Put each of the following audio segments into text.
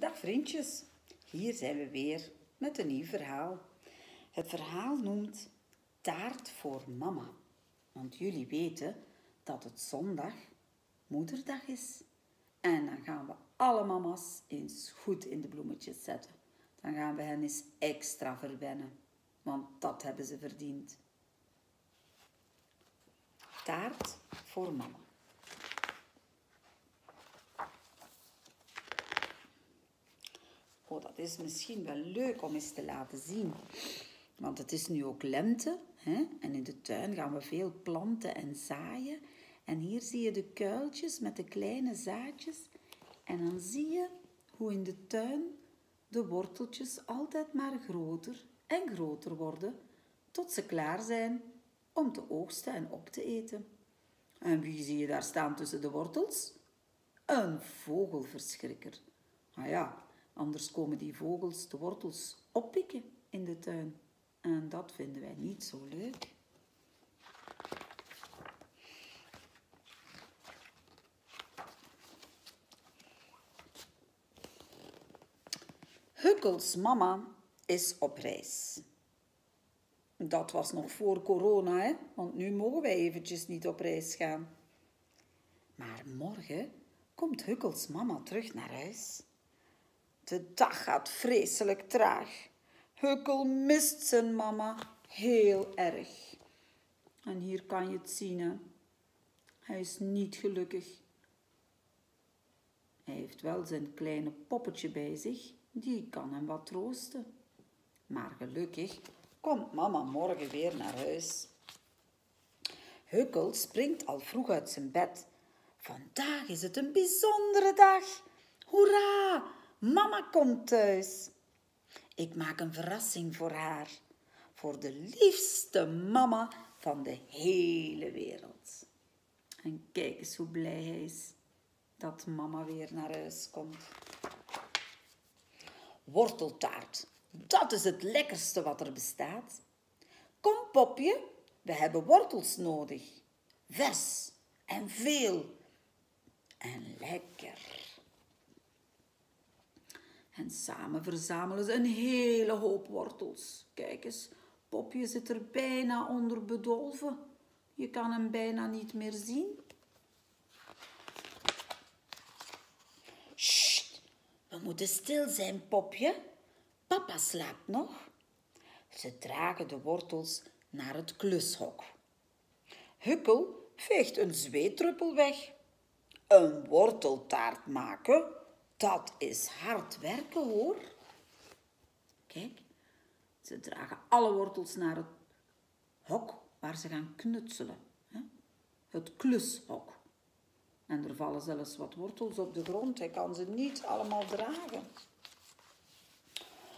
Dag vriendjes, hier zijn we weer met een nieuw verhaal. Het verhaal noemt Taart voor Mama. Want jullie weten dat het zondag moederdag is. En dan gaan we alle mama's eens goed in de bloemetjes zetten. Dan gaan we hen eens extra verwennen, want dat hebben ze verdiend. Taart voor mama. Dat is misschien wel leuk om eens te laten zien. Want het is nu ook lente. Hè? En in de tuin gaan we veel planten en zaaien. En hier zie je de kuiltjes met de kleine zaadjes. En dan zie je hoe in de tuin de worteltjes altijd maar groter en groter worden. Tot ze klaar zijn om te oogsten en op te eten. En wie zie je daar staan tussen de wortels? Een vogelverschrikker. Nou ja, Anders komen die vogels de wortels oppikken in de tuin. En dat vinden wij niet zo leuk. Hukkels mama is op reis. Dat was nog voor corona, hè? want nu mogen wij eventjes niet op reis gaan. Maar morgen komt Hukkels mama terug naar huis. De dag gaat vreselijk traag. Hukkel mist zijn mama heel erg. En hier kan je het zien. Hij is niet gelukkig. Hij heeft wel zijn kleine poppetje bij zich, die kan hem wat troosten. Maar gelukkig komt mama morgen weer naar huis. Hukkel springt al vroeg uit zijn bed. Vandaag is het een bijzondere dag. Hoera! Mama komt thuis. Ik maak een verrassing voor haar. Voor de liefste mama van de hele wereld. En kijk eens hoe blij hij is dat mama weer naar huis komt. Worteltaart, dat is het lekkerste wat er bestaat. Kom, popje, we hebben wortels nodig. Vers en veel en lekker. En samen verzamelen ze een hele hoop wortels. Kijk eens, Popje zit er bijna onder bedolven. Je kan hem bijna niet meer zien. Sst, we moeten stil zijn, Popje. Papa slaapt nog. Ze dragen de wortels naar het klushok. Hukkel veegt een zweetruppel weg. Een worteltaart maken dat is hard werken hoor. Kijk, ze dragen alle wortels naar het hok waar ze gaan knutselen. Het klushok. En er vallen zelfs wat wortels op de grond. Hij kan ze niet allemaal dragen.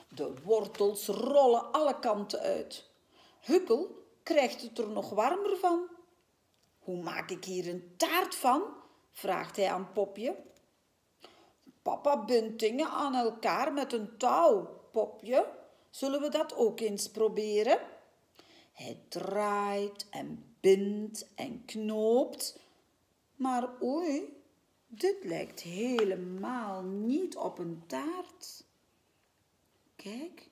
De wortels rollen alle kanten uit. Hukkel krijgt het er nog warmer van. Hoe maak ik hier een taart van? vraagt hij aan Popje. Papa bindt dingen aan elkaar met een touw, popje. Zullen we dat ook eens proberen? Hij draait en bindt en knoopt. Maar oei, dit lijkt helemaal niet op een taart. Kijk,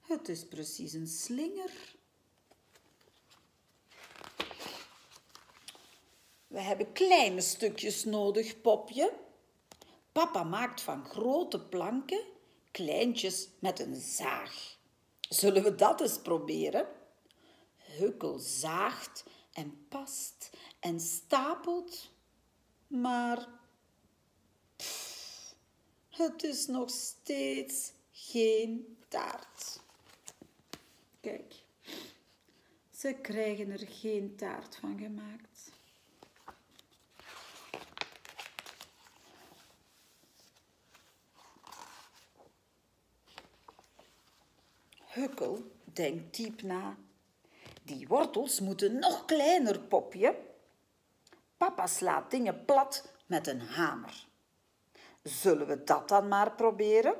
het is precies een slinger. We hebben kleine stukjes nodig, popje. Papa maakt van grote planken kleintjes met een zaag. Zullen we dat eens proberen? Hukkel zaagt en past en stapelt, maar het is nog steeds geen taart. Kijk, ze krijgen er geen taart van gemaakt. Hukkel denkt diep na. Die wortels moeten nog kleiner, popje. Papa slaat dingen plat met een hamer. Zullen we dat dan maar proberen?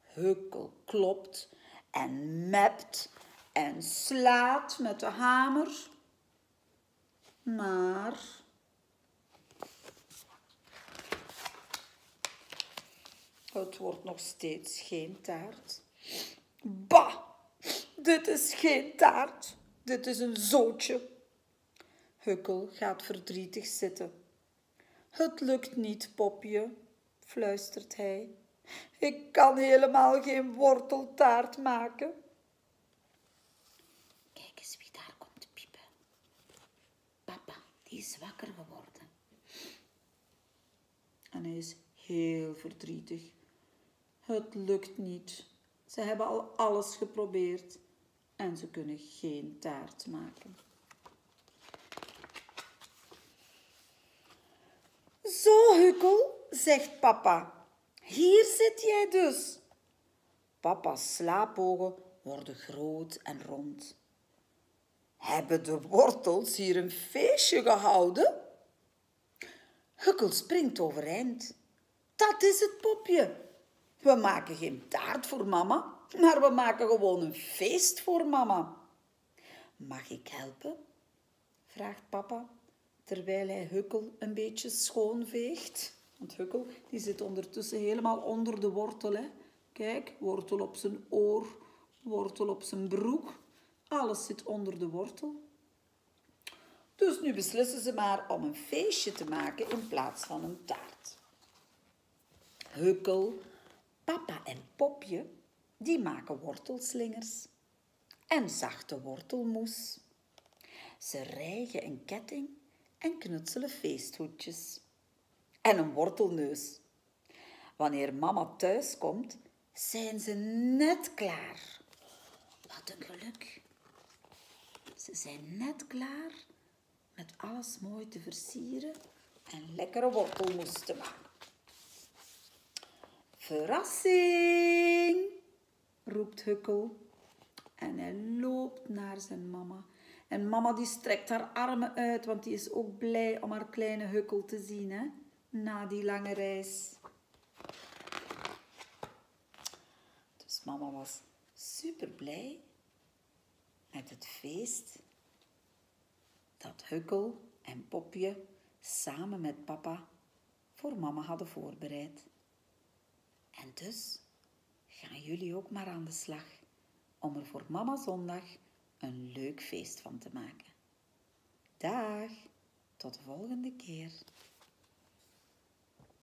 Hukkel klopt en mept en slaat met de hamer. Maar Het wordt nog steeds geen taart. Bah, dit is geen taart. Dit is een zootje. Hukkel gaat verdrietig zitten. Het lukt niet, popje, fluistert hij. Ik kan helemaal geen worteltaart maken. Kijk eens wie daar komt piepen. Papa, die is wakker geworden. En hij is heel verdrietig. Het lukt niet. Ze hebben al alles geprobeerd en ze kunnen geen taart maken. Zo, Hukkel, zegt papa. Hier zit jij dus. Papa's slaapogen worden groot en rond. Hebben de wortels hier een feestje gehouden? Hukkel springt overeind. Dat is het popje. We maken geen taart voor mama, maar we maken gewoon een feest voor mama. Mag ik helpen? vraagt papa, terwijl hij Hukkel een beetje schoonveegt. Want Hukkel die zit ondertussen helemaal onder de wortel. Hè? Kijk, wortel op zijn oor, wortel op zijn broek. Alles zit onder de wortel. Dus nu beslissen ze maar om een feestje te maken in plaats van een taart. Hukkel, Popje, die maken wortelslingers en zachte wortelmoes. Ze rijgen een ketting en knutselen feesthoedjes. En een wortelneus. Wanneer mama thuis komt, zijn ze net klaar. Wat een geluk. Ze zijn net klaar met alles mooi te versieren en lekkere wortelmoes te maken. Verrassing, roept Hukkel. En hij loopt naar zijn mama. En mama die strekt haar armen uit, want die is ook blij om haar kleine Hukkel te zien, hè? na die lange reis. Dus mama was super blij met het feest dat Hukkel en Popje samen met papa voor mama hadden voorbereid. En dus gaan jullie ook maar aan de slag om er voor Mama Zondag een leuk feest van te maken. Dag, tot de volgende keer.